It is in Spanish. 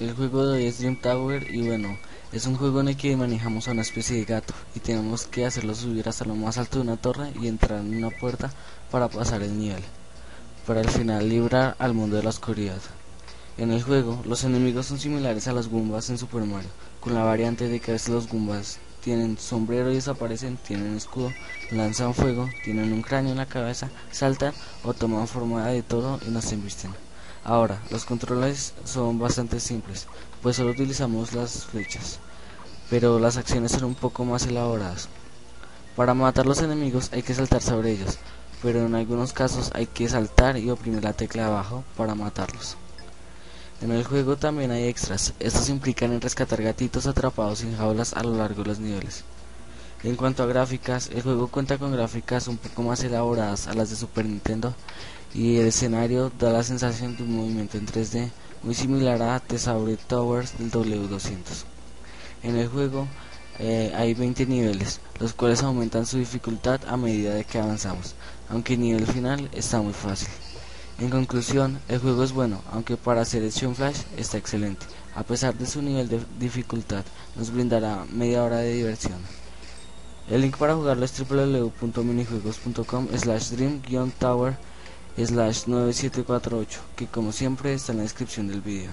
El juego de hoy es Dream Tower y bueno, es un juego en el que manejamos a una especie de gato y tenemos que hacerlo subir hasta lo más alto de una torre y entrar en una puerta para pasar el nivel, para al final librar al mundo de la oscuridad. En el juego, los enemigos son similares a los Goombas en Super Mario, con la variante de que a veces los Goombas tienen sombrero y desaparecen, tienen escudo, lanzan fuego, tienen un cráneo en la cabeza, saltan o toman forma de todo y nos embisten. Ahora, los controles son bastante simples, pues solo utilizamos las flechas, pero las acciones son un poco más elaboradas. Para matar los enemigos hay que saltar sobre ellos, pero en algunos casos hay que saltar y oprimir la tecla abajo para matarlos. En el juego también hay extras, estos implican en rescatar gatitos atrapados en jaulas a lo largo de los niveles. En cuanto a gráficas, el juego cuenta con gráficas un poco más elaboradas a las de Super Nintendo y el escenario da la sensación de un movimiento en 3D muy similar a Thesaurus Towers del W200. En el juego eh, hay 20 niveles, los cuales aumentan su dificultad a medida de que avanzamos, aunque el nivel final está muy fácil. En conclusión, el juego es bueno, aunque para Selection Flash está excelente. A pesar de su nivel de dificultad, nos brindará media hora de diversión. El link para jugarlo es www.minijuegos.com slash dream-tower slash 9748, que como siempre está en la descripción del vídeo.